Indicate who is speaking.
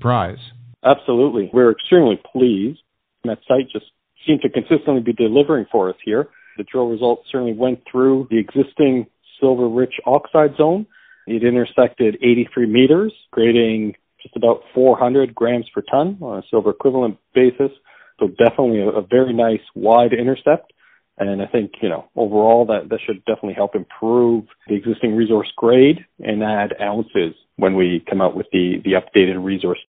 Speaker 1: prize.
Speaker 2: Absolutely. We're extremely pleased. That site just seemed to consistently be delivering for us here. The drill results certainly went through the existing silver rich oxide zone. It intersected 83 meters, grading just about 400 grams per ton on a silver equivalent basis. So definitely a, a very nice wide intercept. And I think, you know, overall that, that should definitely help improve the existing resource grade and add ounces when we come out with the, the updated resource